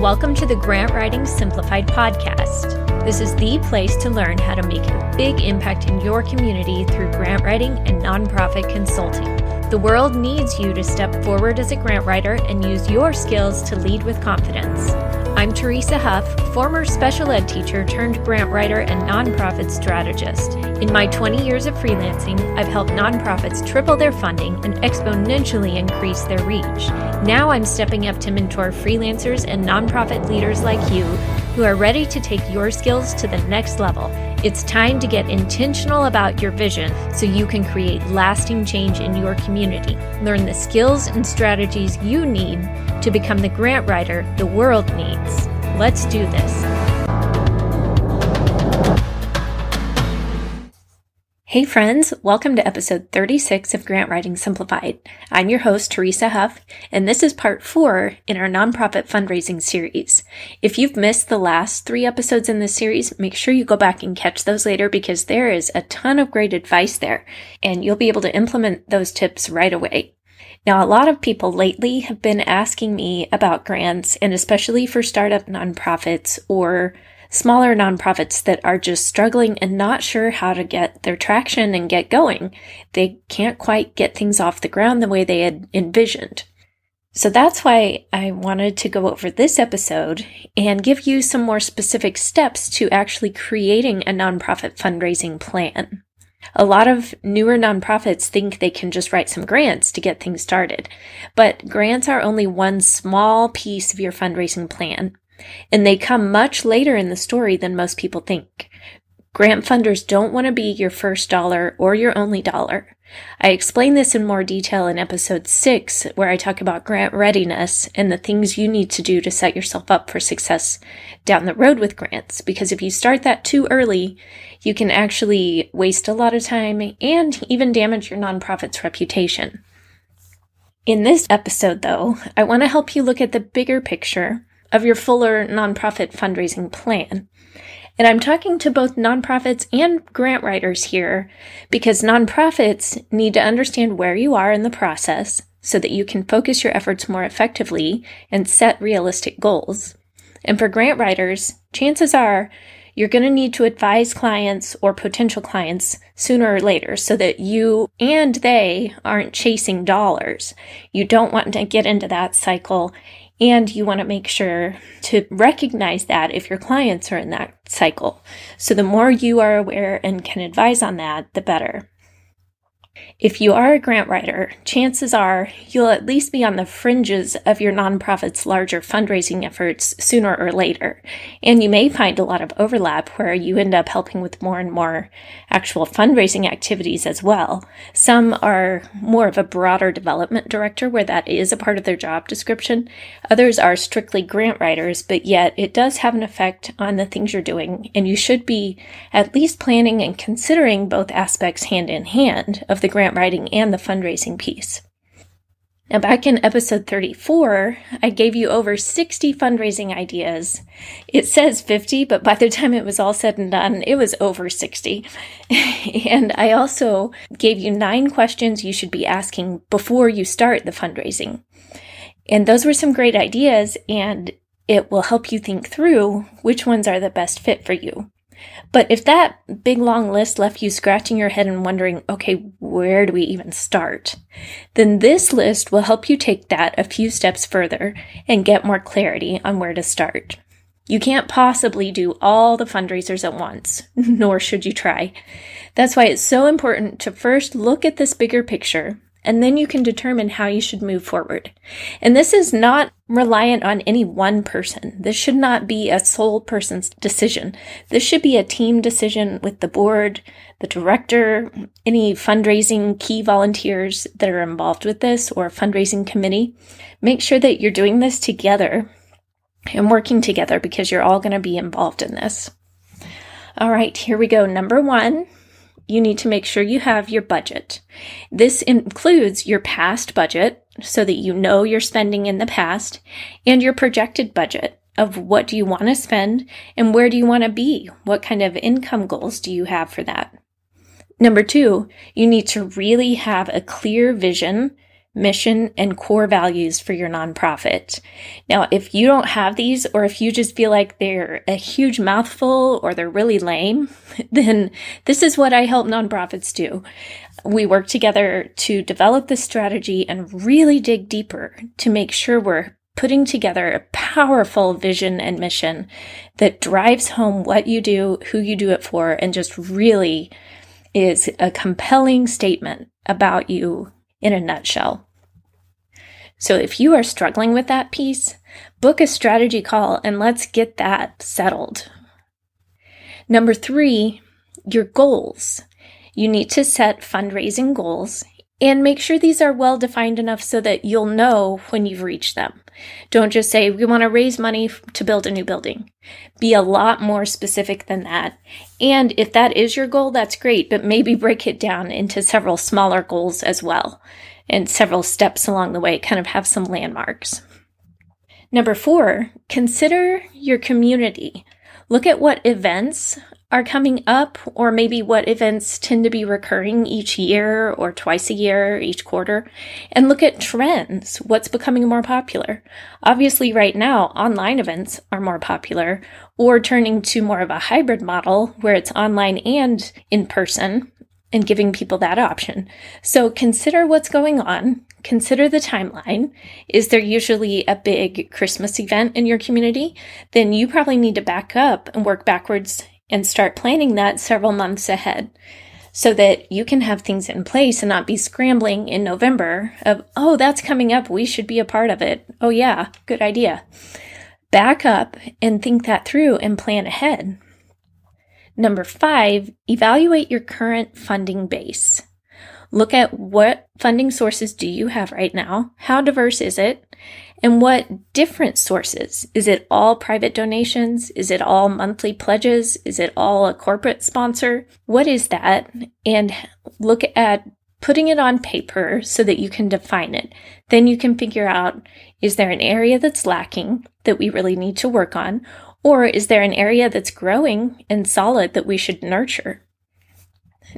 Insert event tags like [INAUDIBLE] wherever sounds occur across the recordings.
Welcome to the Grant Writing Simplified podcast. This is the place to learn how to make a big impact in your community through grant writing and nonprofit consulting. The world needs you to step forward as a grant writer and use your skills to lead with confidence. I'm Teresa Huff, former special ed teacher turned grant writer and nonprofit strategist. In my 20 years of freelancing, I've helped nonprofits triple their funding and exponentially increase their reach. Now I'm stepping up to mentor freelancers and nonprofit leaders like you who are ready to take your skills to the next level. It's time to get intentional about your vision so you can create lasting change in your community. Learn the skills and strategies you need to become the grant writer the world needs. Let's do this. Hey friends, welcome to episode 36 of Grant Writing Simplified. I'm your host, Teresa Huff, and this is part four in our nonprofit fundraising series. If you've missed the last three episodes in this series, make sure you go back and catch those later because there is a ton of great advice there, and you'll be able to implement those tips right away. Now, a lot of people lately have been asking me about grants, and especially for startup nonprofits or smaller nonprofits that are just struggling and not sure how to get their traction and get going. They can't quite get things off the ground the way they had envisioned. So that's why I wanted to go over this episode and give you some more specific steps to actually creating a nonprofit fundraising plan. A lot of newer nonprofits think they can just write some grants to get things started, but grants are only one small piece of your fundraising plan. And they come much later in the story than most people think. Grant funders don't want to be your first dollar or your only dollar. I explain this in more detail in episode 6, where I talk about grant readiness and the things you need to do to set yourself up for success down the road with grants. Because if you start that too early, you can actually waste a lot of time and even damage your nonprofit's reputation. In this episode, though, I want to help you look at the bigger picture of your fuller nonprofit fundraising plan. And I'm talking to both nonprofits and grant writers here because nonprofits need to understand where you are in the process so that you can focus your efforts more effectively and set realistic goals. And for grant writers, chances are you're going to need to advise clients or potential clients sooner or later so that you and they aren't chasing dollars. You don't want to get into that cycle and you want to make sure to recognize that if your clients are in that cycle. So the more you are aware and can advise on that, the better. If you are a grant writer, chances are you'll at least be on the fringes of your nonprofit's larger fundraising efforts sooner or later. And you may find a lot of overlap where you end up helping with more and more actual fundraising activities as well. Some are more of a broader development director where that is a part of their job description. Others are strictly grant writers, but yet it does have an effect on the things you're doing. And you should be at least planning and considering both aspects hand in hand of the grant writing and the fundraising piece. Now, back in episode 34, I gave you over 60 fundraising ideas. It says 50, but by the time it was all said and done, it was over 60. [LAUGHS] and I also gave you nine questions you should be asking before you start the fundraising. And those were some great ideas, and it will help you think through which ones are the best fit for you. But if that big long list left you scratching your head and wondering, okay, where do we even start? Then this list will help you take that a few steps further and get more clarity on where to start. You can't possibly do all the fundraisers at once, [LAUGHS] nor should you try. That's why it's so important to first look at this bigger picture and then you can determine how you should move forward. And this is not reliant on any one person. This should not be a sole person's decision. This should be a team decision with the board, the director, any fundraising key volunteers that are involved with this or a fundraising committee. Make sure that you're doing this together and working together because you're all going to be involved in this. All right, here we go. Number one, you need to make sure you have your budget. This includes your past budget so that you know your spending in the past and your projected budget of what do you want to spend and where do you want to be? What kind of income goals do you have for that? Number two, you need to really have a clear vision mission, and core values for your nonprofit. Now, if you don't have these, or if you just feel like they're a huge mouthful or they're really lame, [LAUGHS] then this is what I help nonprofits do. We work together to develop the strategy and really dig deeper to make sure we're putting together a powerful vision and mission that drives home what you do, who you do it for, and just really is a compelling statement about you in a nutshell. So if you are struggling with that piece, book a strategy call and let's get that settled. Number three, your goals. You need to set fundraising goals and make sure these are well defined enough so that you'll know when you've reached them. Don't just say, we want to raise money to build a new building. Be a lot more specific than that. And if that is your goal, that's great, but maybe break it down into several smaller goals as well and several steps along the way, kind of have some landmarks. Number four, consider your community. Look at what events are coming up, or maybe what events tend to be recurring each year or twice a year, each quarter, and look at trends. What's becoming more popular? Obviously, right now, online events are more popular, or turning to more of a hybrid model where it's online and in person and giving people that option. So consider what's going on. Consider the timeline. Is there usually a big Christmas event in your community? Then you probably need to back up and work backwards and start planning that several months ahead so that you can have things in place and not be scrambling in November of, oh, that's coming up. We should be a part of it. Oh, yeah, good idea. Back up and think that through and plan ahead. Number five, evaluate your current funding base. Look at what funding sources do you have right now? How diverse is it? And what different sources? Is it all private donations? Is it all monthly pledges? Is it all a corporate sponsor? What is that? And look at putting it on paper so that you can define it. Then you can figure out is there an area that's lacking that we really need to work on? Or is there an area that's growing and solid that we should nurture?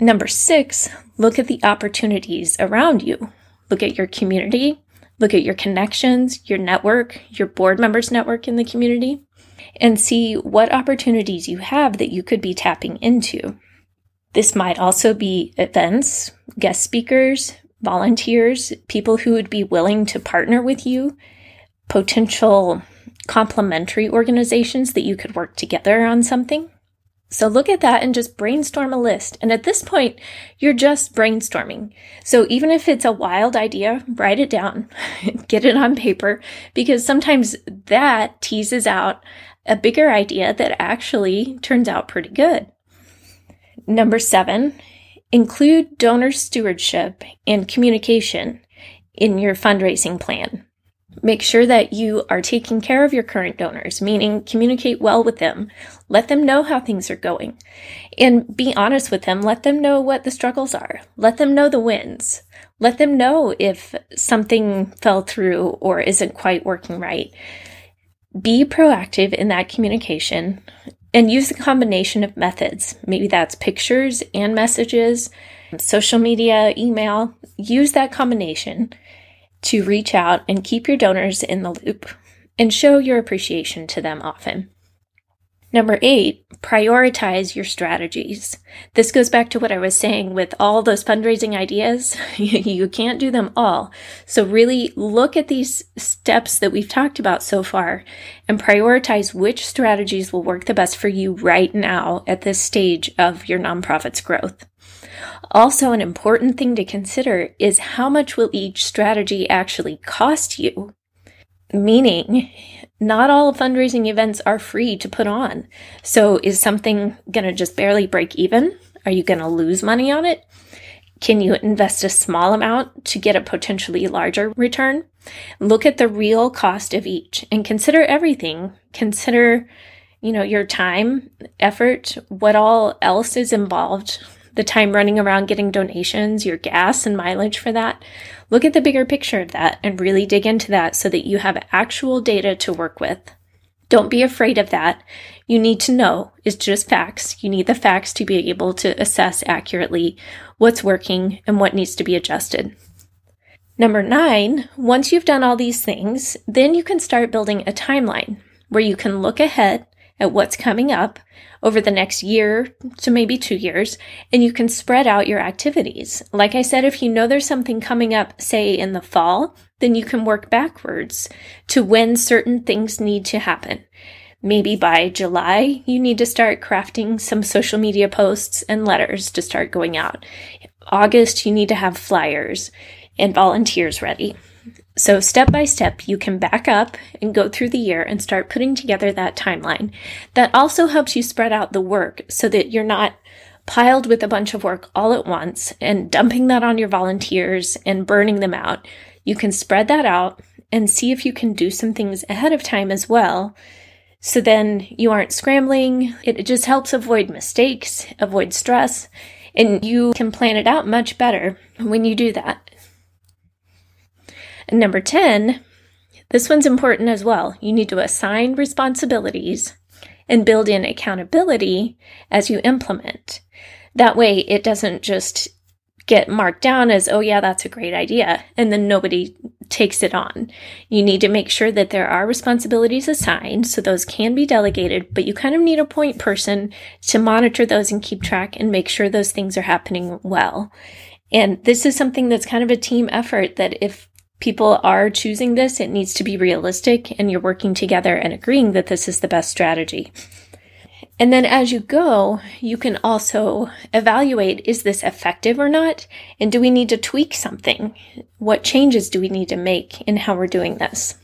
Number six, look at the opportunities around you. Look at your community, Look at your connections, your network, your board members' network in the community, and see what opportunities you have that you could be tapping into. This might also be events, guest speakers, volunteers, people who would be willing to partner with you, potential complementary organizations that you could work together on something. So look at that and just brainstorm a list. And at this point, you're just brainstorming. So even if it's a wild idea, write it down, [LAUGHS] get it on paper, because sometimes that teases out a bigger idea that actually turns out pretty good. Number seven, include donor stewardship and communication in your fundraising plan. Make sure that you are taking care of your current donors, meaning communicate well with them. Let them know how things are going. And be honest with them. Let them know what the struggles are. Let them know the wins. Let them know if something fell through or isn't quite working right. Be proactive in that communication and use a combination of methods. Maybe that's pictures and messages, social media, email. Use that combination to reach out and keep your donors in the loop and show your appreciation to them often. Number eight, prioritize your strategies. This goes back to what I was saying with all those fundraising ideas. [LAUGHS] you can't do them all. So really look at these steps that we've talked about so far and prioritize which strategies will work the best for you right now at this stage of your nonprofit's growth. Also, an important thing to consider is how much will each strategy actually cost you? Meaning, not all fundraising events are free to put on. So, is something going to just barely break even? Are you going to lose money on it? Can you invest a small amount to get a potentially larger return? Look at the real cost of each and consider everything. Consider, you know, your time, effort, what all else is involved the time running around getting donations, your gas and mileage for that. Look at the bigger picture of that and really dig into that so that you have actual data to work with. Don't be afraid of that. You need to know it's just facts. You need the facts to be able to assess accurately what's working and what needs to be adjusted. Number nine, once you've done all these things, then you can start building a timeline where you can look ahead at what's coming up over the next year to maybe two years, and you can spread out your activities. Like I said, if you know there's something coming up, say in the fall, then you can work backwards to when certain things need to happen. Maybe by July, you need to start crafting some social media posts and letters to start going out. August, you need to have flyers and volunteers ready. So, step by step, you can back up and go through the year and start putting together that timeline. That also helps you spread out the work so that you're not piled with a bunch of work all at once and dumping that on your volunteers and burning them out. You can spread that out and see if you can do some things ahead of time as well. So then you aren't scrambling. It just helps avoid mistakes, avoid stress, and you can plan it out much better when you do that. And number 10, this one's important as well. You need to assign responsibilities and build in accountability as you implement. That way, it doesn't just get marked down as, oh, yeah, that's a great idea, and then nobody takes it on. You need to make sure that there are responsibilities assigned, so those can be delegated, but you kind of need a point person to monitor those and keep track and make sure those things are happening well. And this is something that's kind of a team effort that if people are choosing this, it needs to be realistic and you're working together and agreeing that this is the best strategy. And then as you go, you can also evaluate is this effective or not? And do we need to tweak something? What changes do we need to make in how we're doing this?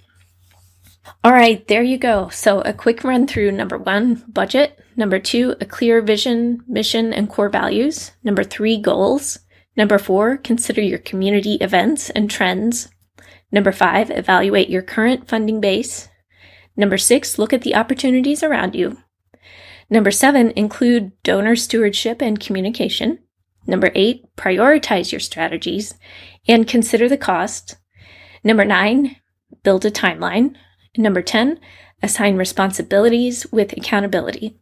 All right, there you go. So, a quick run through number one, budget. Number two, a clear vision, mission, and core values. Number three, goals. Number four, consider your community events and trends. Number five, evaluate your current funding base. Number six, look at the opportunities around you. Number seven, include donor stewardship and communication. Number eight, prioritize your strategies and consider the cost. Number nine, build a timeline. Number 10, assign responsibilities with accountability.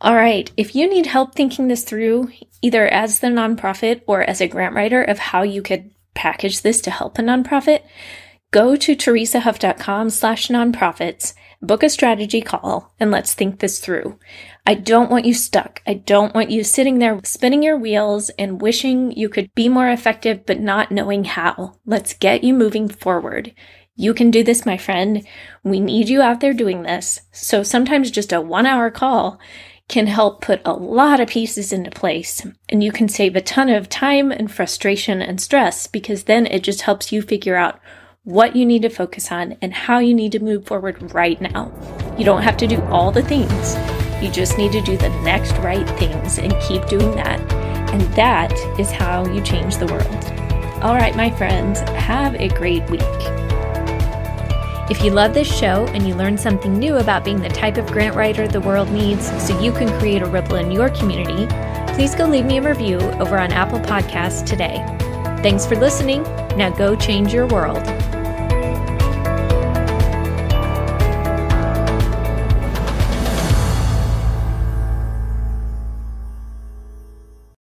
All right, if you need help thinking this through, either as the nonprofit or as a grant writer of how you could package this to help a nonprofit, go to teresahuff.com slash nonprofits, book a strategy call, and let's think this through. I don't want you stuck. I don't want you sitting there spinning your wheels and wishing you could be more effective, but not knowing how. Let's get you moving forward. You can do this, my friend. We need you out there doing this. So sometimes just a one hour call can help put a lot of pieces into place and you can save a ton of time and frustration and stress because then it just helps you figure out what you need to focus on and how you need to move forward right now. You don't have to do all the things. You just need to do the next right things and keep doing that. And that is how you change the world. All right, my friends, have a great week. If you love this show and you learned something new about being the type of grant writer the world needs so you can create a ripple in your community, please go leave me a review over on Apple Podcasts today. Thanks for listening. Now go change your world.